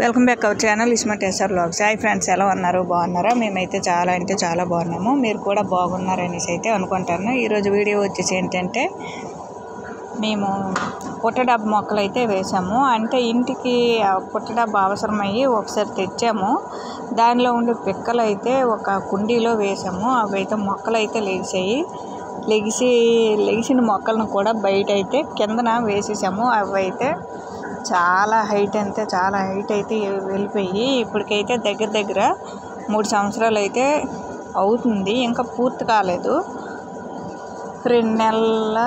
Welcome back our channel Ismart SR blogs hi friends ఎలా ఉన్నారు? బాగున్నారా? మేమైతే చాలా అంటే చాలా బాగున్నాము. మీరు కూడా బాగున్నారనేసి అయితే అనుకుంటాను. ఈరోజు వీడియో వచ్చేసి ఏంటంటే మేము పుట్టడబ్బ మొక్కలు అయితే వేసాము. అంటే ఇంటికి పుట్టడబ్బు అవసరమయ్యి ఒకసారి తెచ్చాము. దానిలో ఉండే పిక్కలు అయితే ఒక కుండీలో వేసాము. అవి అయితే మొక్కలు అయితే లెగిసాయి. లెగిసి లెగిసిన మొక్కలను కూడా బయట అయితే కిందన వేసేసాము. అవి అయితే చాలా హైట్ అంతే చాలా హైట్ అయితే వెళ్ళిపోయి ఇప్పటికైతే దగ్గర దగ్గర మూడు సంవత్సరాలు అయితే అవుతుంది. ఇంకా పూర్తి కాలేదు. రెండు నెలల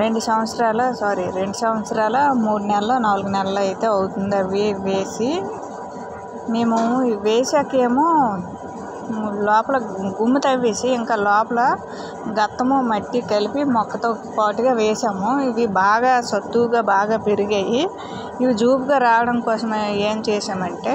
రెండు సంవత్సరాల సారీ రెండు సంవత్సరాల మూడు నెలల నాలుగు నెలలు అయితే అవుతుంది అవి వేసి. మేము వేసాకేమో లోపల గుమ్మ తవ్వేసి ఇంకా లోపల గత్తము మట్టి కలిపి మొక్కతో పాటుగా వేసాము. ఇవి బాగా సత్తుగా బాగా పెరిగాయి. ఇవి జూపుగా రావడం కోసం ఏం చేసామంటే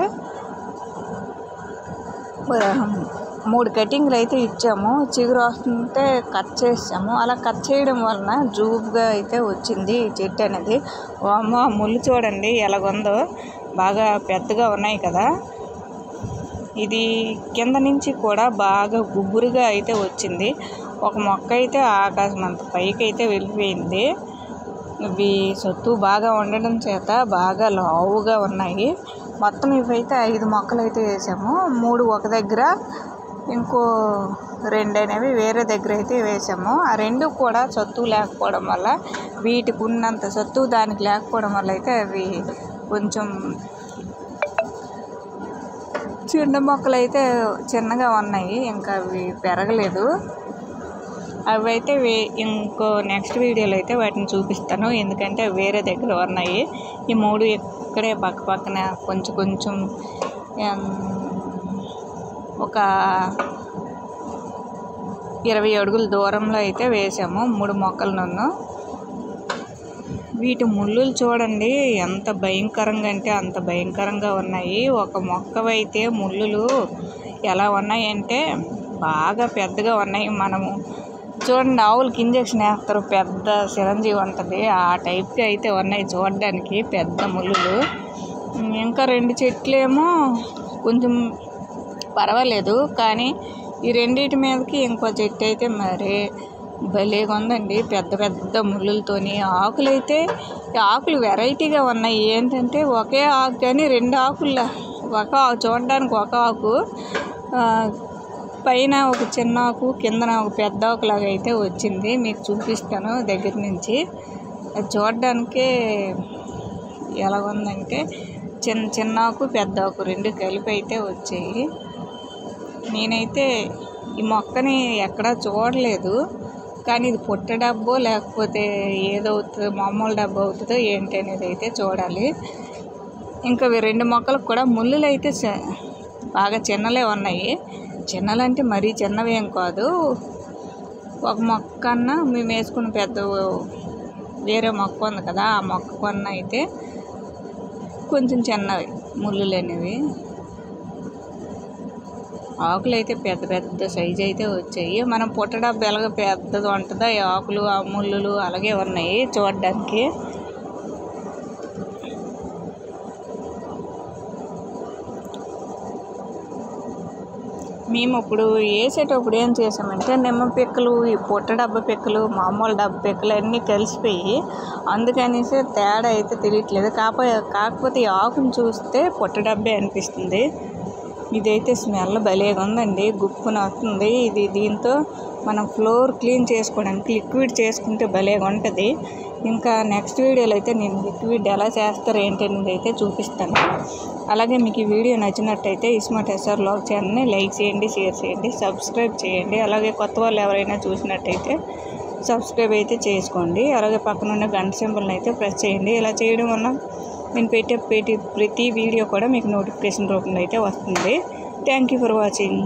మూడు కటింగ్లు అయితే ఇచ్చాము. చిగురు వస్తుంటే కట్ చేసాము. అలా కట్ చేయడం వలన జూబ్గా అయితే వచ్చింది ఈ చెట్టు అనేది. అమ్మ ముళ్ళు చూడండి ఎలాగుందో. బాగా పెద్దగా ఉన్నాయి కదా. ఇది కింద నుంచి కూడా బాగా గుబురుగా అయితే వచ్చింది. ఒక మొక్క అయితే ఆకాశం అంత పైకి అయితే వెళ్ళిపోయింది. ఇవి సొత్తు బాగా ఉండడం చేత బాగా లావుగా ఉన్నాయి. మొత్తం ఇవైతే ఐదు మొక్కలు అయితే వేసాము. మూడు ఒక దగ్గర ఇంకో రెండు అనేవి వేరే దగ్గర అయితే వేసాము. ఆ రెండు కూడా సత్తు లేకపోవడం వల్ల వీటికి ఉన్నంత సత్తు దానికి లేకపోవడం వల్ల అయితే అవి కొంచెం చిన్న మొక్కలు అయితే చిన్నగా ఉన్నాయి ఇంకా అవి పెరగలేదు. అవి అయితే వే ఇంకో నెక్స్ట్ వీడియోలో అయితే వాటిని చూపిస్తాను. ఎందుకంటే అవి వేరే దగ్గర ఉన్నాయి. ఈ మూడు ఇక్కడే పక్క పక్కన కొంచెం కొంచెం ఒక ఇరవై అడుగుల దూరంలో అయితే వేసాము. మూడు మొక్కలను వీటి ముళ్ళులు చూడండి ఎంత భయంకరంగా అంటే అంత భయంకరంగా ఉన్నాయి. ఒక మొక్కవైతే ముళ్ళులు ఎలా ఉన్నాయంటే బాగా పెద్దగా ఉన్నాయి మనము. చూడండి ఆవులకి ఇంజక్షన్ వేస్తారు పెద్ద చిరంజీవి ఉంటుంది. ఆ టైప్కి అయితే ఉన్నాయి చూడడానికి పెద్ద ముళ్ళులు. ఇంకా రెండు చెట్లేమో కొంచెం పర్వాలేదు కానీ ఈ రెండింటి మీదకి ఇంకో చెట్టు అయితే మరి భలేగా ఉందండి పెద్ద పెద్ద ముళ్ళులతోని. ఆకులు అయితే ఆకులు వెరైటీగా ఉన్నాయి. ఏంటంటే ఒకే ఆకు కానీ రెండు ఆకుల ఒక ఆకు చూడడానికి ఒక ఆకు. పైన ఒక చిన్న ఆకు కిందన ఒక పెద్ద ఆకులాగా అయితే వచ్చింది. మీకు చూపిస్తాను దగ్గర నుంచి. అది చూడడానికే ఎలాగుందంటే చిన్న చిన్న ఆకు పెద్ద ఆకు రెండు కలిపి అయితే వచ్చాయి. నేనైతే ఈ మొక్కని ఎక్కడా చూడలేదు. కానీ ఇది పుట్ట డబ్బో లేకపోతే ఏదవుతుందో మామూలు డబ్బు అవుతుందో ఏంటి అనేది అయితే చూడాలి. ఇంకా రెండు మొక్కలకు కూడా ముళ్ళులు అయితే చ- బాగా చిన్నలే ఉన్నాయి. చిన్నలంటే మరీ చిన్నవి ఏం కాదు. ఒక మొక్క కన్నా మేము వేసుకున్న పెద్ద వేరే మొక్క ఉంది కదా ఆ మొక్క కొన్న అయితే కొంచెం చిన్నవి ముళ్ళులు అనేవి. ఆకులు అయితే పెద్ద పెద్ద సైజు అయితే వచ్చాయి. మనం పుట్టడబ్బు బెలగ పెద్దది ఉంటుందా ఈ ఆకులు ఆ ముళ్ళులు అలాగే ఉన్నాయి చూడడానికి. మేము ఇప్పుడు వేసేటప్పుడు ఏం చేసామంటే నిమ్మ పిక్కలు ఈ పుట్ట డబ్బ పిక్కలు మామూలు డబ్బ పిక్కలు అన్నీ కలిసిపోయి అందుకనేసి తేడా అయితే తెలియట్లేదు. కాకపోతే కాకపోతే ఈ ఆకును చూస్తే పుట్ట డబ్బే అనిపిస్తుంది. ఇదైతే స్మెల్ భలేగా ఉందండి. గుప్పున వస్తుంది. ఇది దీంతో మనం ఫ్లోర్ క్లీన్ చేసుకోవడానికి లిక్విడ్ చేసుకుంటే భలేగా ఉంటుంది. ఇంకా నెక్స్ట్ వీడియోలో అయితే నేను లిక్విడ్ ఎలా చేస్తారు ఏంటి అనేది అయితే చూపిస్తాను. అలాగే మీకు ఈ వీడియో నచ్చినట్టయితే ఇస్మార్ట్ ఎస్ఆర్ లాగ్ ఛానల్ని లైక్ చేయండి షేర్ చేయండి సబ్స్క్రైబ్ చేయండి. అలాగే కొత్త వాళ్ళు ఎవరైనా చూసినట్టయితే సబ్స్క్రైబ్ అయితే చేసుకోండి. అలాగే పక్కన ఉన్న గంట సింబల్ని అయితే ప్రెస్ చేయండి. ఇలా చేయడం వల్ల నేను పెట్టే ప్రతి ప్రతి వీడియో కూడా మీకు నోటిఫికేషన్ రూపంలో అయితే వస్తుంది. Thank you for watching